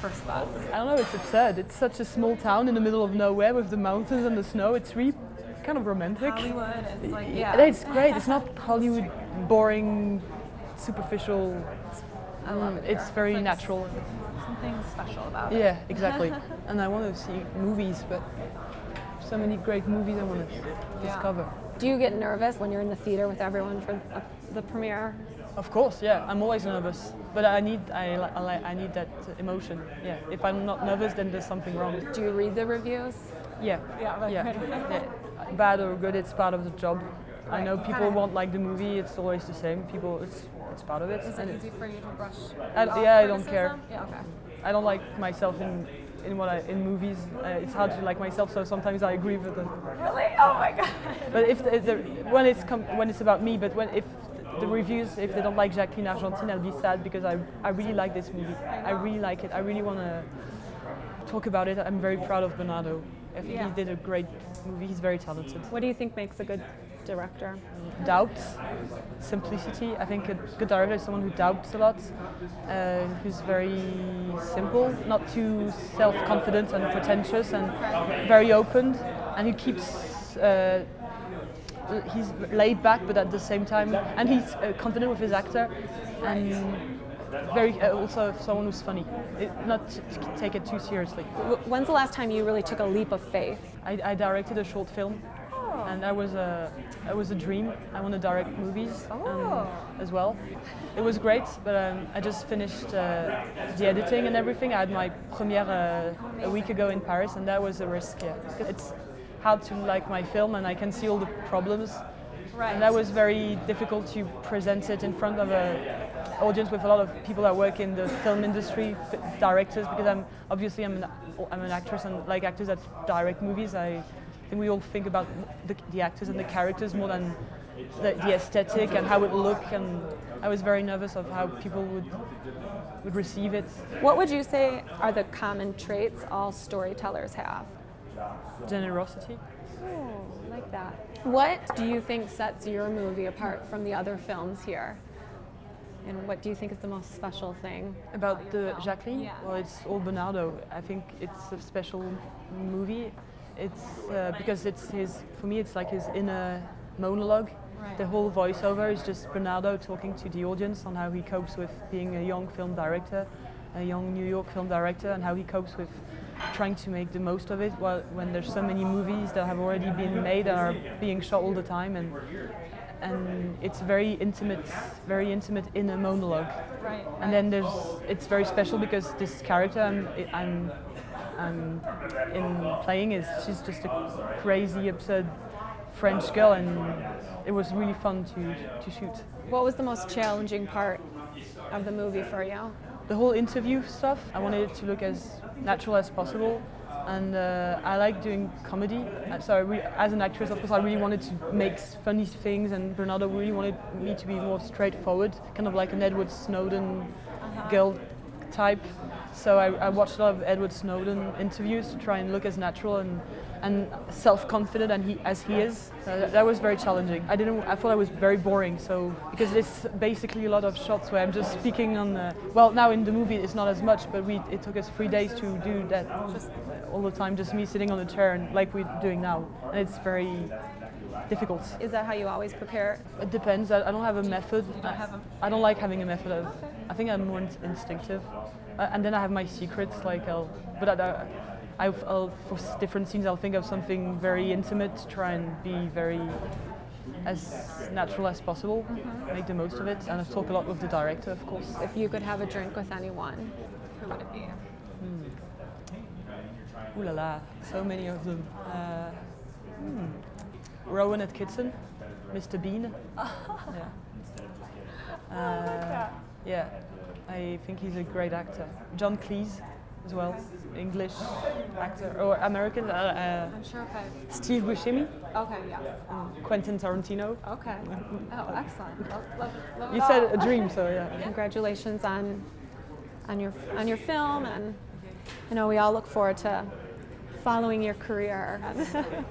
first thoughts? I don't know, it's absurd. It's such a small town in the middle of nowhere with the mountains and the snow. It's really kind of romantic. Hollywood, it's like, yeah. It's great. It's not Hollywood boring, superficial. I love it. It's here. very like natural. Something special about it. Yeah, exactly. and I want to see movies, but so many great movies I want to Yeah. discover. Do you get nervous when you're in the theater with everyone for uh, the premiere? Of course, yeah. I'm always nervous, but I need I, I, I need that emotion. Yeah. If I'm not nervous, then there's something wrong. Do you read the reviews? Yeah. Yeah, yeah. yeah. Bad or good, it's part of the job. I know people won't like the movie. It's always the same. People, it's it's part of it. Is and it easy for you to brush? I- yeah, I don't care. Yeah, okay. I don't like myself in in what I in movies. Uh, it's hard to like myself, so sometimes I agree with them. Really? Oh my god. But if the, the, when it's com- when it's about me, but when if the reviews if they don't like Jacqueline Argentine, I'll be sad because I I really like this movie. I really like it. I really want to talk about it. I'm very proud of Bernardo. I think Yeah. he did a great movie. He's very talented. What do you think makes a good director? Doubt, simplicity. I think a good director is someone who doubts a lot, uh, who's very simple, not too self-confident and pretentious, and very open, and who keeps. Uh, he's laid back, but at the same time, and he's uh, confident with his actor, and very uh, also someone who's funny, it, not to take it too seriously. When's the last time you really took a leap of faith? I, I directed a short film, and that was a that was a dream. I want to direct movies um, Oh. as well. It was great, but um, I just finished uh, the editing and everything. I had my premiere uh, a week ago in Paris, and that was a risk. Yeah, it's hard to like my film, and I can see all the problems. Right. And that was very difficult to present it in front of a audience with a lot of people that work in the film industry, f- directors, because I'm obviously I'm an, I'm an actress and like actors that direct movies, I think we all think about the, the actors and the characters more than the, the aesthetic and how it look. And I was very nervous of how people would would receive it. What would you say are the common traits all storytellers have? Generosity. Oh, I like that. What do you think sets your movie apart from the other films here? And what do you think is the most special thing? About the Jacqueline? Yeah. Well, it's all Bernardo. I think it's a special movie. It's uh, because it's his. For me, it's like his inner monologue. Right. The whole voiceover is just Bernardo talking to the audience on how he copes with being a young film director, a young New York film director, and how he copes with trying to make the most of it while, when there's so many movies that have already been made and are being shot all the time and and it's very intimate, very intimate inner monologue. Right. And then there's, it's very special because this character I'm, I'm, I'm in playing is she's just a crazy, absurd French girl, and it was really fun to to shoot. What was the most challenging part of the movie for you? The whole interview stuff, I wanted it to look as natural as possible. And uh, I like doing comedy, Uh, so I re- as an actress, of course, I really wanted to make funny things, and Bernardo really wanted me to be more straightforward, kind of like an Edward Snowden girl type. So I, I watched a lot of Edward Snowden interviews to try and look as natural and, and self-confident and he, as he is. That, that was very challenging. I didn't. I thought I was very boring. So because it's basically a lot of shots where I'm just speaking on the. Well, now in the movie it's not as much, but we it took us three days to do that just all the time, just me sitting on a chair and like we're doing now, and it's very difficult. Is that how you always prepare? It depends. I, I don't have a method. don't have I don't like having a method. I, I think I'm more in- instinctive. Uh, and then I have my secrets. Like I'll, but I, I, I've, I'll for different scenes I'll think of something very intimate to try and be very as natural as possible, make the most of it, and I talk a lot with the director, of course. If you could have a drink with anyone, Who would it be? Ooh la la, so many of them. Uh, hmm. Rowan Atkinson, Mr. Bean. yeah. Uh, yeah, I think he's a great actor. John Cleese as well, English actor or American. Uh, I'm sure if I. uh, Steve Buscemi, Okay, yeah. Quentin Tarantino. Okay. Oh, excellent. Love, love, love it You all. said a dream, so yeah. congratulations on on your on your film, and I know we all look forward to following your career.